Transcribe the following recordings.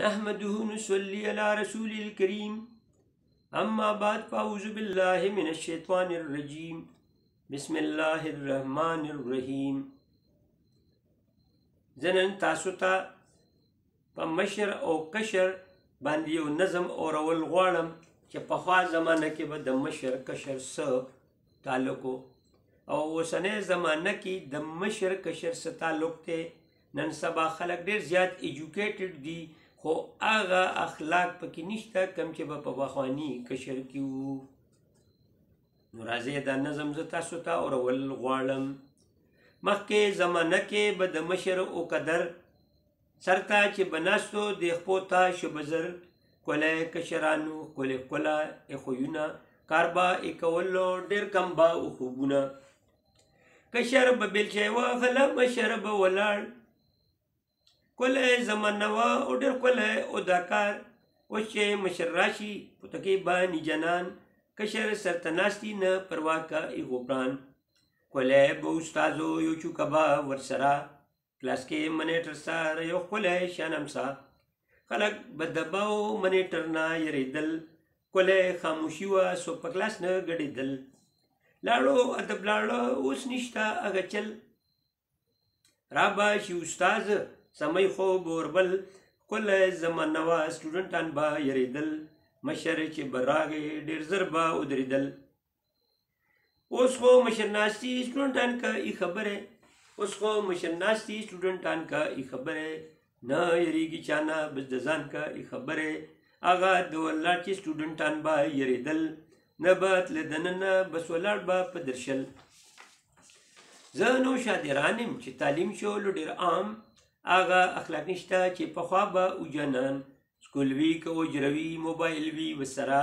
نحمده نصلي على رسول الكريم اما بعد فاعوذ بالله من الشیطان الرجیم بسم الله الرحمن الرحیم زنن تاسو ته په مشر او کشر باندې یو نظم اورول غواړم چې په خوا زمانه کې به د مشر کشر سه تعلق او اوسنۍ زمانه کې د مشر کشر سه تعلق ته نن سبا خلک ډیر زیات ایجوکیټډ دي خو هغه اخلاق پکې نشته کم چې به په بخوانی کشر کې وو نو راځي دا نظم زه تاسو ته اورول غواړم مخکې زمانه کې به د مشر او قدر سرتا چې بناستو د خپو تا شبزر کله کشرانو کله کله اخویونه کاربا اکولو ډیر کم با او خوبونه کشر به بل شي وا غلا مشر به ولاړ کله زمانه وا او ډیر کله او دکار او چې مشر راشي پتکي باندې جنان کشر سرتناستی نه پروا کا ایغوپران کله به استادو یو چوکبا ورسره پلس کې منیټر سره یو ښکلی شنم سا خلک به دباو منیټر نه یریدل ښکلی خاموشي وه سو په کلاس نه ګډېدل لاړو ادب لاړو اوس نشته هغه چل رابه شي استاد سمې خو بوربل ښکلی زمانه وه سټوډنټان به یریدل مشر چې به راغی ډېر زر به ودرېدل اوس خو مشرناستی سټوډنټان کا ای خبره اوس خو مشرناستی سټوډنټان کا ای خبره نه یریږي چانه بس د ځان کا ای خبره هغه د ولاړ چې سټوډنټان به یریدل نه به تل دننه بس ولاړ به په درشل زه نو شادرانم چې تعلیم شول ډیر عام هغه اخلاق نشته چې پخوا به او جنان سکول وی که اجروي موبایل وی وسره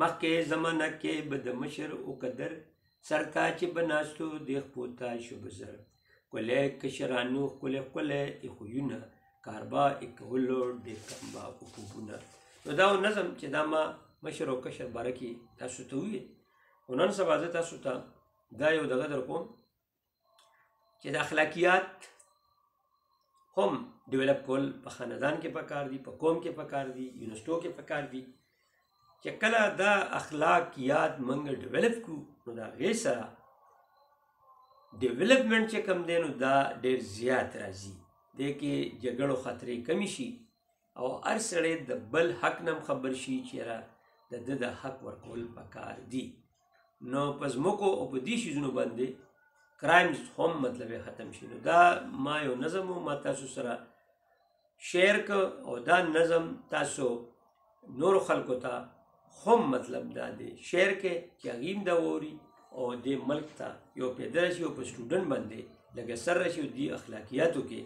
مخکې زمانه کې به د مشر او قدر سرتا چې به ناستو د خپوتا شو بزر کله کشرانو کله کله اخویونه کاربا اکولو د کمبا او کوبونه نو دا نظم چې دا ما مشر او کشر بارکی تاسو ته وی خو نن سبا زه تاسو ته دا یو دغه در کوم چې د اخلاقیات هم ډیولپ کول په خاندان کې پکار دي په قوم کې پکار دي یونیورسټو کې پکار دي چې کله دا اخلاقیات منګ ډیولپ کو نو دا غي سره ډیولپمنٹ چې کم دی نو دا ډیر زیات راځي د کې جګړو خطرې کمی شي او هر سړی د بل حق نم خبر شي چې را د د د حق ورکول پکار دي نو پس مکو او په دې شیزونو باندې کرایمز هم مطلب ختم شي نو دا ما یو نظم ما تاسو سره شعر ک او دا نظم تاسو نور خلکو ته خو مطلب دا دی شعر کې چې هغیم دا ووري او د ملک ته یو پیدا شي او په سټوډنټ باندې لږ سر راشي او دی اخلاقیاتو کې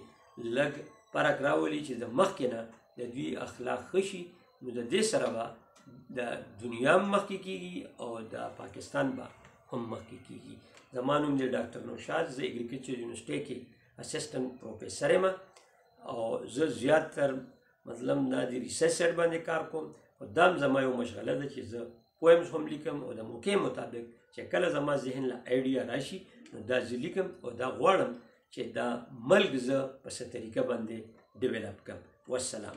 لږ فرق راولي چې د مخکې نه د دوی اخلاق ښه شي نو د دې سره به د دنیا مخکې کیږي او د پاکستان به هم مخکې کیږي زما نوم دی ډاکټر نوشاد زه اګریکلچر یونیورسټۍ کې اسسټنټ پروفیسر یم او زه زیاتر مطلب دا دی ریسرچ سیټ باندې کار کوم او دا هم زما یو مشغله ده چې زه پویمز هم لیکم او د موقع مطابق چې کله زما ذهن له آیډیا راشي نو دا زه لیکم او دا غواړم چې دا ملک زه په څه طریقه باندې ډیولپ کړم والسلام